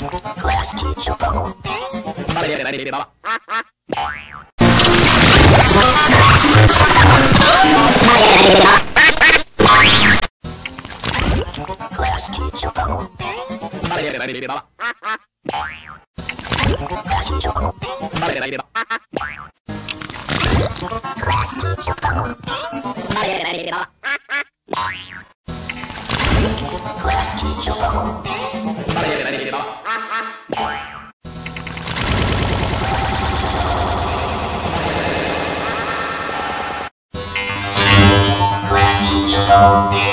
Plastic Chocolate. Oh,